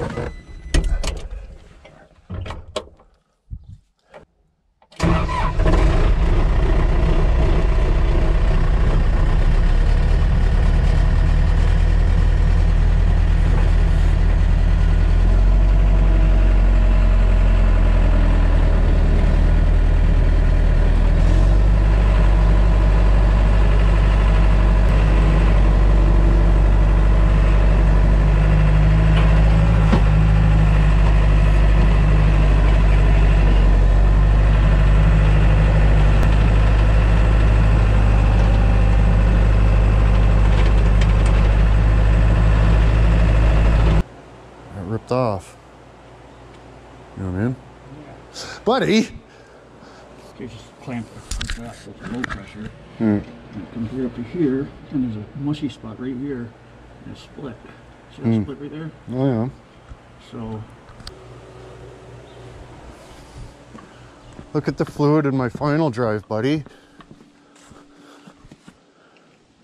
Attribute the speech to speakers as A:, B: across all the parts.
A: That ripped off. You know what I mean? Buddy!
B: Okay, just clamp like that so it's low pressure. Hmm. And it comes right up to here, and there's a mushy spot right here, and it's split. See that hmm. split right there?
A: Oh yeah.
B: So,
A: Look at the fluid in my final drive, buddy.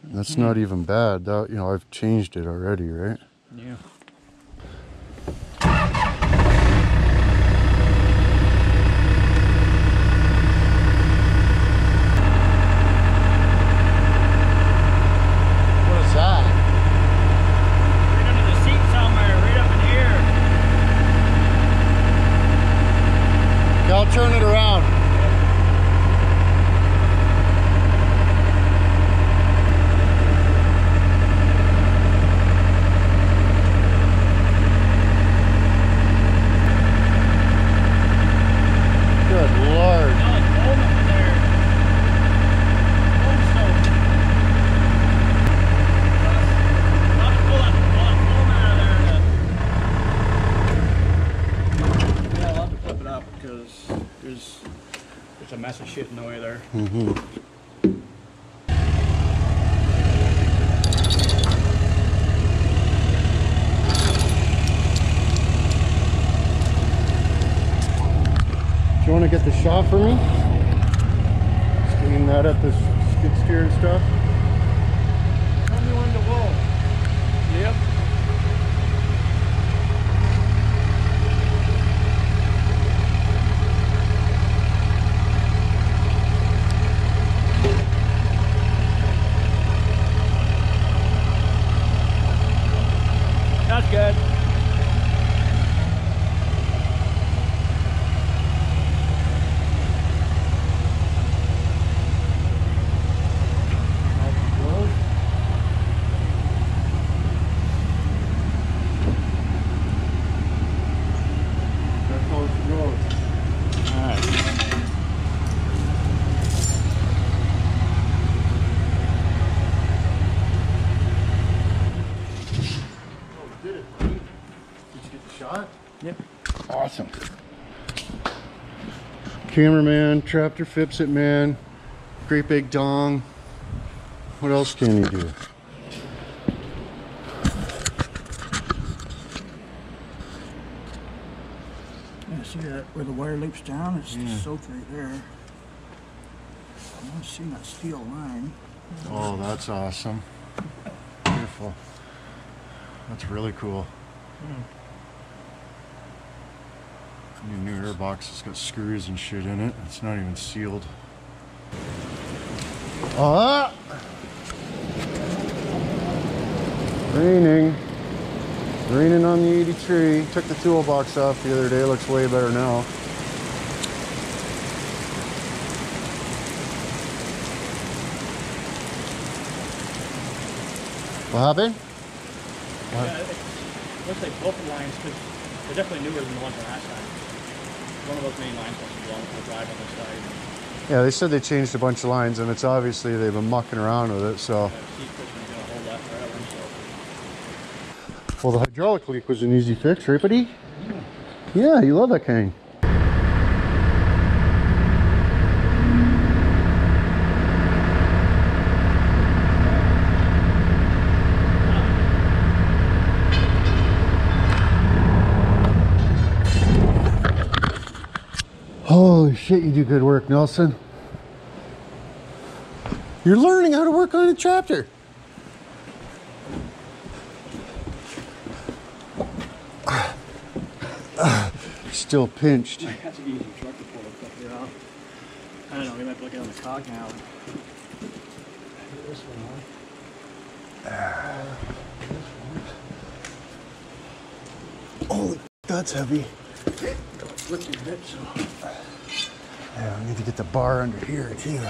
A: That's hmm. not even bad. That, you know, I've changed it already, right?
B: yeah.
A: What is that?
B: Right under the seat somewhere, right up in here.
A: I'll turn it around. Good lord.
B: No, it's foam up there. Foam soaked. I'll have to pull that, pull that foam out of there. to- Yeah, I'll have to flip it up because there's there's a mess of shit in the way there.
A: To get the shot for me? Aim that at the skid steer and stuff.
B: Tell me when to roll. Yep. That's good.
A: That's how it goes.
B: Alright.
A: Oh, did it, buddy? Did you get the shot?
B: Yep.
A: Awesome. Cameraman, Traptor Fips It Man, Great Big Dong. What else can you do?
B: Yeah, see that where the wire loops down? It's just soaked right there. I want to see that steel line.
A: Oh, that's awesome. Beautiful. That's really cool. Hmm. New new air box. It's got screws and shit in it. It's not even sealed. Ah! Raining. Raining on the 83. Took the toolbox off the other day. Looks way better now. What happened?
B: Yeah, it looks like both the lines, because they're definitely newer than the ones on that side. One of those main lines must be long for drive on this side.
A: Yeah, they said they changed a bunch of lines, and it's obviously they've been mucking around with it. So,
B: seat cushion's gonna hold that forever, so.
A: well, the hydraulic leak was an easy fix, right, buddy? Yeah, you love that kind. Holy shit, you do good work, Nelson. You're learning how to work on a tractor. Still pinched.
B: That's an easy truck to pull the stuff here off. I don't know, we might be looking on the cog now. This one on. Ah.
A: Holy, that's heavy.
B: Your hip, so.
A: Yeah, I need to get the bar under here too.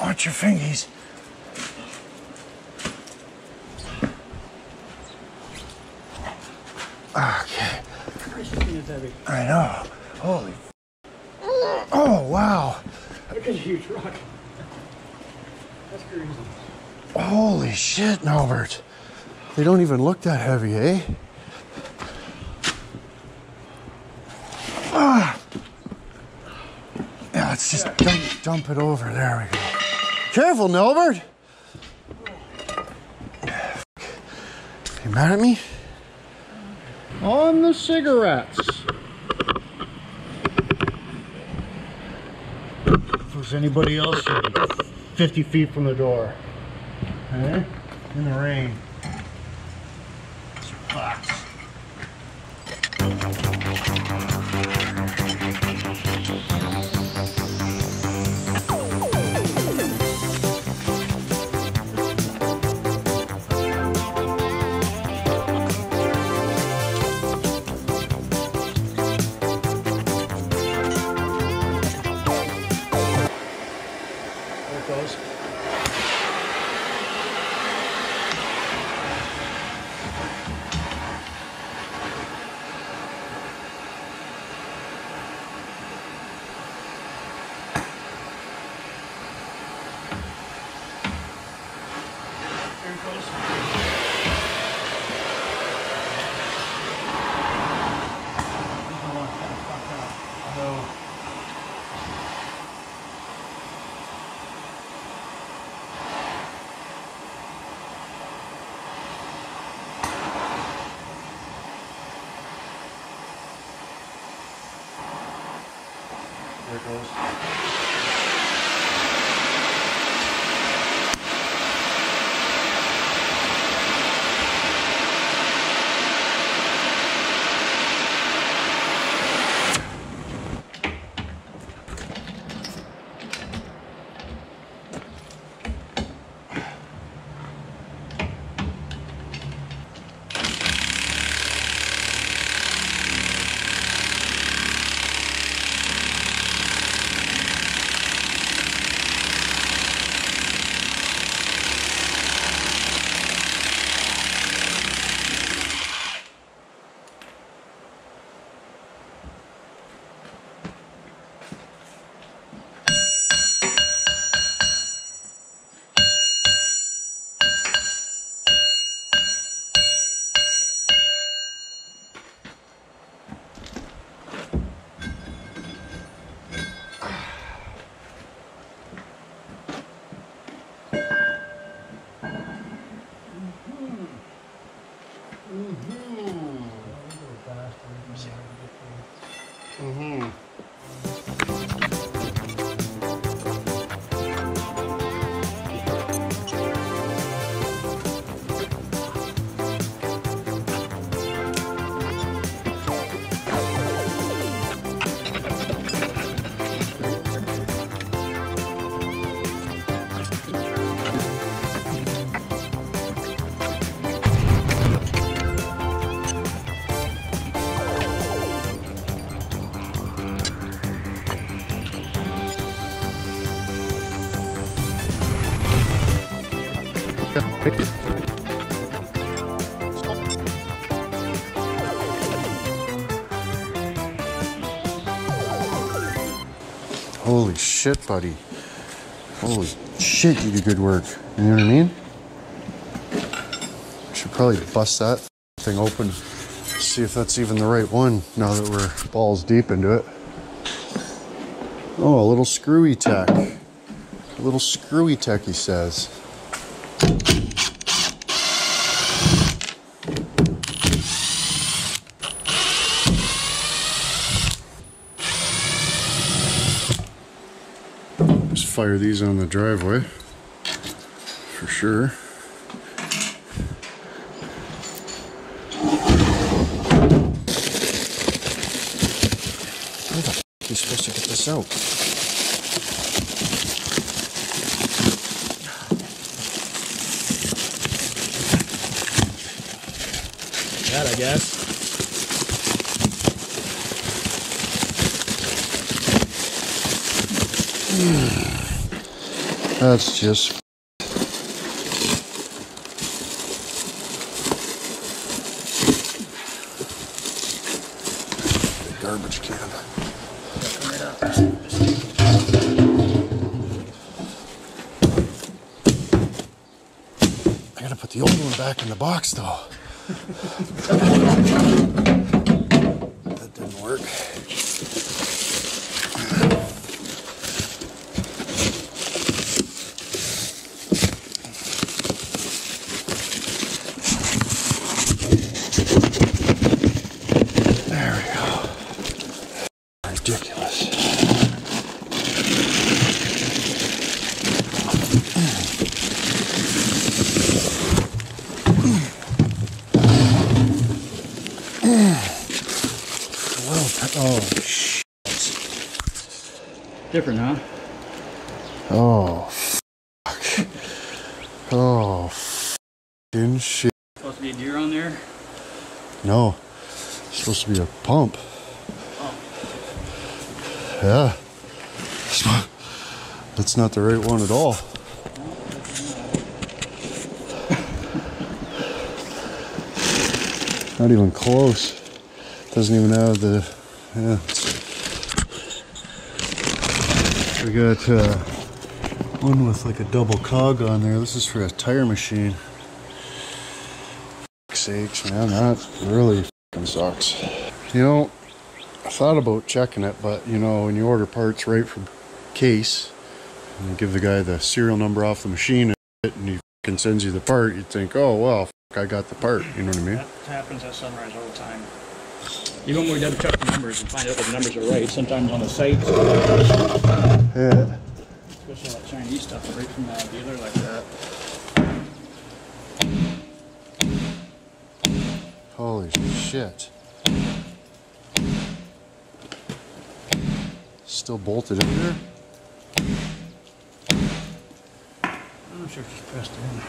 A: Watch your fingies. Okay,
B: Christ, this thing is heavy.
A: I know. Holy. Oh wow.
B: Look at huge rock. That's crazy.
A: Holy shit, Norbert. They don't even look that heavy, eh? Ah. Yeah, let's just dump, dump it over. There we go. Careful, Norbert. You mad at me? On the cigarettes. If there's anybody else 50 feet from the door. In the rain. Box. Shit, buddy. Holy shit, you do good work. You know what I mean? Should probably bust that thing open, see if that's even the right one now that we're balls deep into it. Oh, a little screwy tech. A little screwy tech, he says. Fire these on the driveway for sure. How the f- are you supposed to get this out? That's just. Garbage can. I gotta put the old one back in the box though. Oh, sh-
B: Different, huh?
A: oh, fuck. Oh, fucking shit.
B: Supposed to be a deer on there.
A: No, it's supposed to be a pump. Oh. Yeah. That's not the right one at all. Not even close. Doesn't even have the. Yeah. We got uh, one with like a double cog on there. This is for a tire machine. Sakes, man, that really sucks. You know, I thought about checking it, but you know, when you order parts right from case, and you give the guy the serial number off the machine and, he fucking sends you the part, you'd think, oh well, I got the part. You know what I mean?
B: That happens at Sunrise all the time. Even when we double check the numbers and find out that the numbers are right, sometimes on the site,
A: Yeah.
B: especially that Chinese stuff, right from the dealer like that.
A: Holy shit. Still bolted in there?
B: I'm not sure if it's pressed in.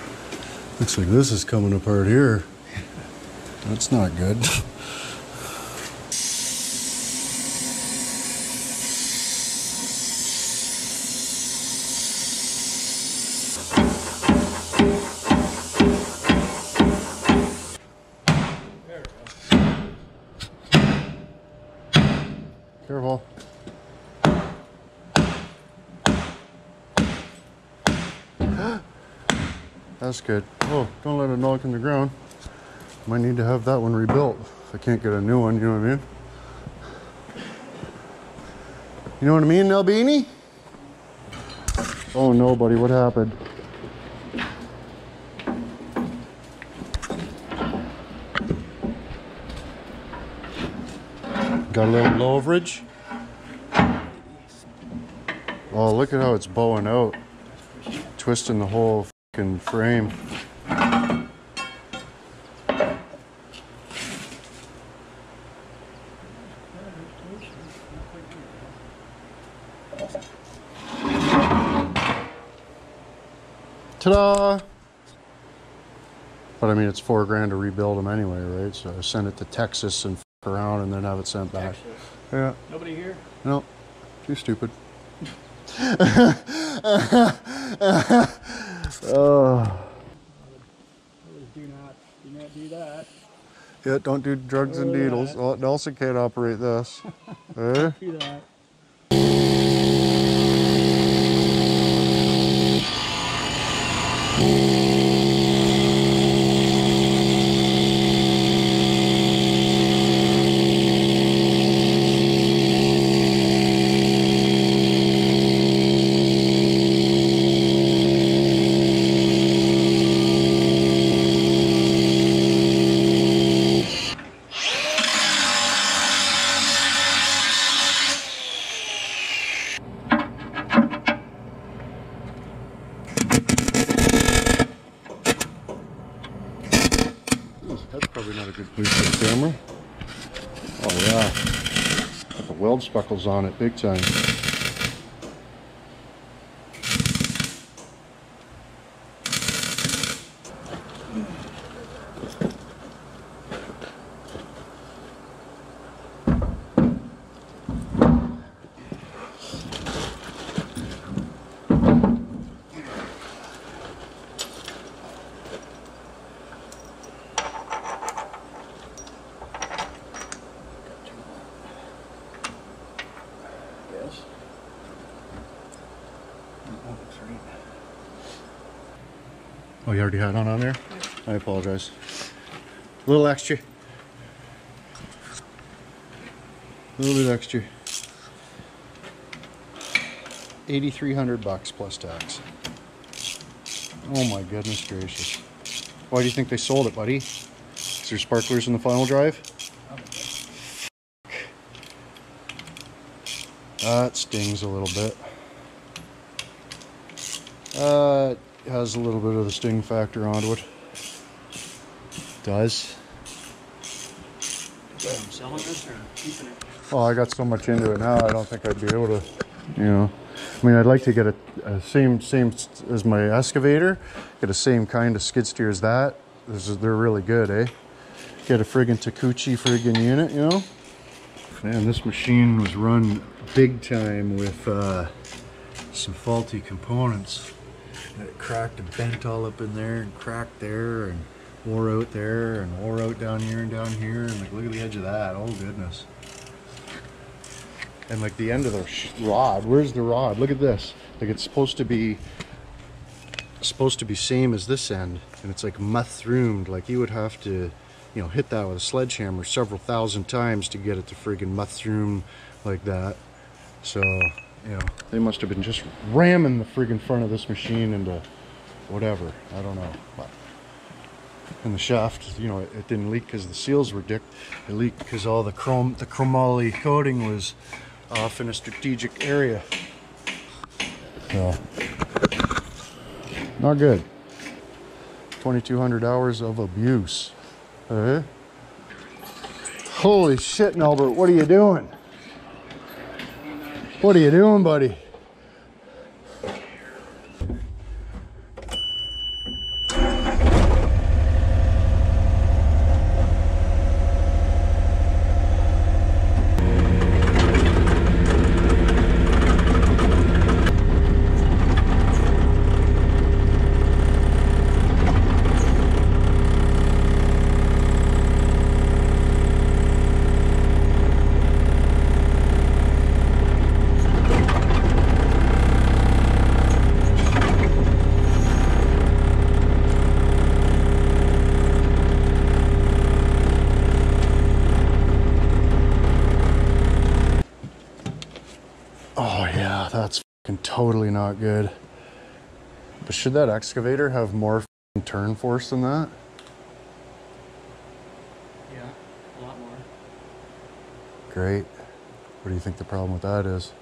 A: Looks like this is coming apart here. That's not good. Oh, don't let it knock in the ground. Might need to have that one rebuilt if I can't get a new one, you know what I mean? You know what I mean, Albini? Oh no, buddy, what happened? Got a little low overage? Oh, look at how it's bowing out. Twisting the whole fucking frame. Ta-da! But I mean, it's four grand to rebuild them anyway, right? So I send it to Texas and f- around and then have it sent back.
B: Texas.
A: Yeah.
B: Nobody here?
A: No, too stupid. oh.
B: Do not, do not do that.
A: Yeah, don't do drugs and needles.
B: that.
A: Nelson can't operate this. eh?
B: Do that.
A: The weld speckles on it big time.
B: Yes. Oh, that's right.
A: Oh, you already had on on there? I apologize. A little extra. A little bit extra. 8300 bucks plus tax. Oh my goodness gracious. Why do you think they sold it, buddy? Is there sparklers in the final drive? That stings a little bit. Uh, it has a little bit of the sting factor onto it. Does. Oh, I got so much into it now. I don't think I'd be able to, you know. I mean, I'd like to get a, a same same as my excavator, get a same kind of skid steer as that. They're really good, eh? Get a friggin' Takeuchi friggin' unit, you know. Man, this machine was run big time with uh, some faulty components. It cracked and bent all up in there, and cracked there, and wore out there, and wore out down here and down here, and like look at the edge of that. Oh goodness. And like the end of the rod, where's the rod? Look at this. Like it's supposed to be supposed to be same as this end, and it's like muthroomed. Like you would have to, you know, hit that with a sledgehammer several thousand times to get it to friggin' muthroom like that. So, you know, they must have been just ramming the friggin' front of this machine into whatever. I don't know. But and the shaft, you know, it, it didn't leak because the seals were dick. It leaked because all the chrome, the chromoly coating was off in a strategic area. So, not good. 2,200 hours of abuse. Eh? Holy shit, Albert, what are you doing? What are you doing, buddy? Oh yeah, totally not good. But should that excavator have more turn force than that?
B: Yeah, a lot more.
A: Great. What do you think the problem with that is?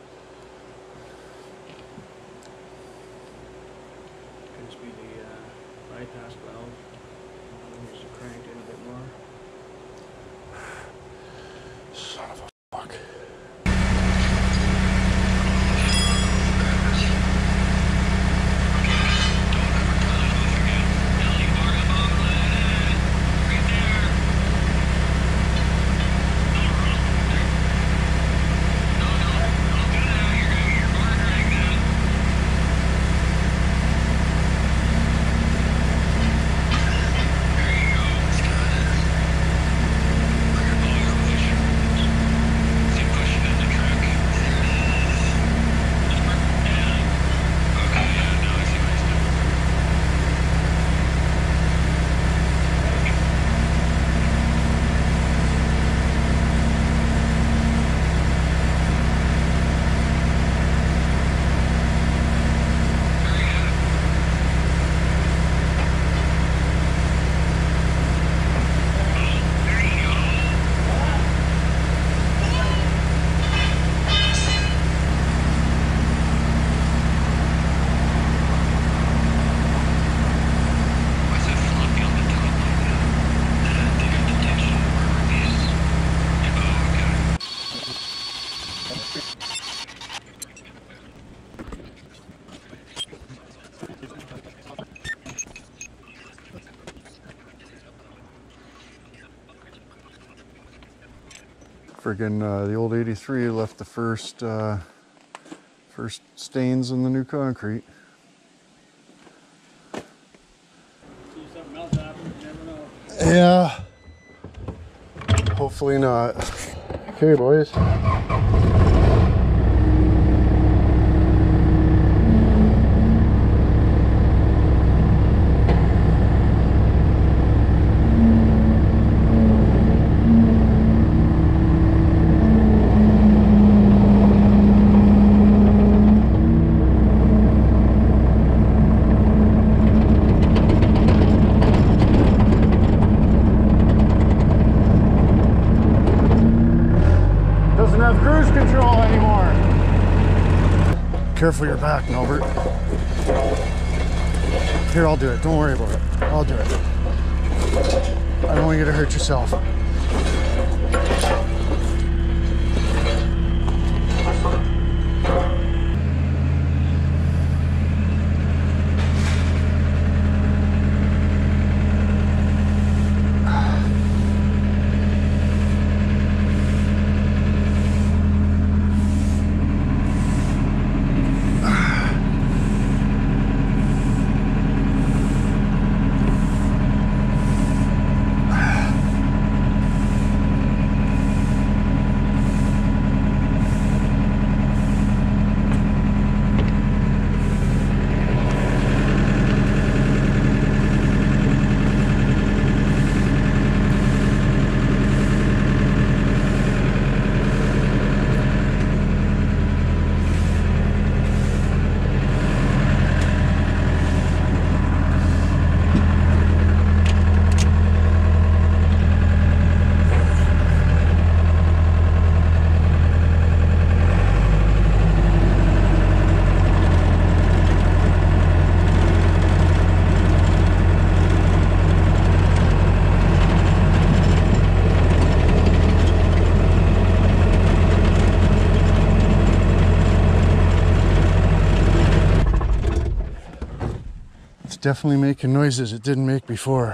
A: Friggin' uh, the old 83 left the first uh, first stains in the new concrete. Yeah. Hopefully not. Okay, boys. Doesn't have cruise control anymore. Careful your back, Norbert. Here, I'll do it. Don't worry about it. I'll do it. I don't want you to hurt yourself. Definitely making noises it didn't make before.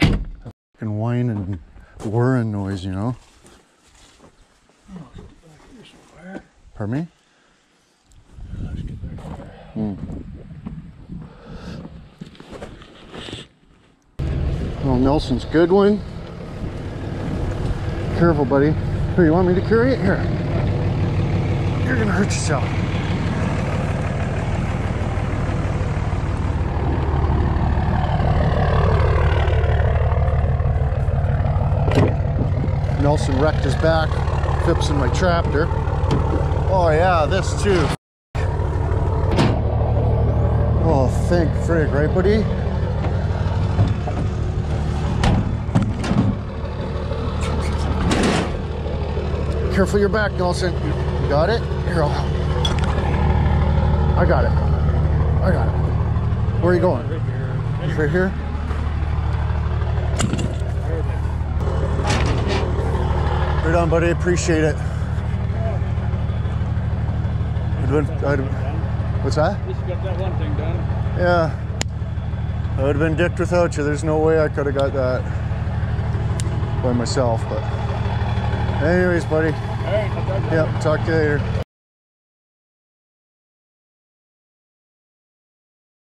A: A fucking whine and whirring noise, you know? Pardon me? Hmm. Oh, Nelson's good one. Careful, buddy. Here, you want me to carry it? Here. You're gonna hurt yourself. Nelson wrecked his back fixing my tractor. Oh yeah, this too. Oh, thank frig, right buddy? Careful your back, Nelson. You got it? Here, I'll... I got it. I got it. Where are you going?
B: Right here.
A: Right here? Right on, buddy. Appreciate it. I'd been, I'd, what's that?
B: At least you got that one thing done.
A: Yeah. I would have been dicked without you. There's no way I could have got that by myself. But, anyways, buddy.
B: All right, I'll talk to you.
A: Yep. Talk to you later.